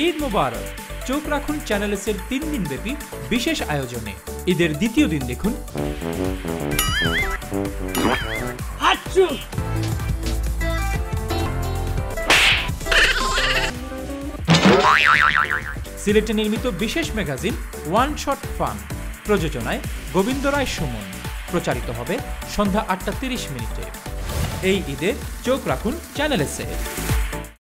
ঈদ মোবারক। চোখ রাখুন চ্যানেল এর তিন দিন ব্যাপী বিশেষ আয়োজনে। ঈদের দ্বিতীয় দিন দেখুন। সিলেটে নির্মিত বিশেষ ম্যাগাজিন ওয়ান শট ফান প্রযোজনায় গোবিন্দ রায় সুমন। প্রচারিত হবে সন্ধ্যা আটটা তিরিশ মিনিটে। এই ঈদে চোখ রাখুন চ্যানেল এসে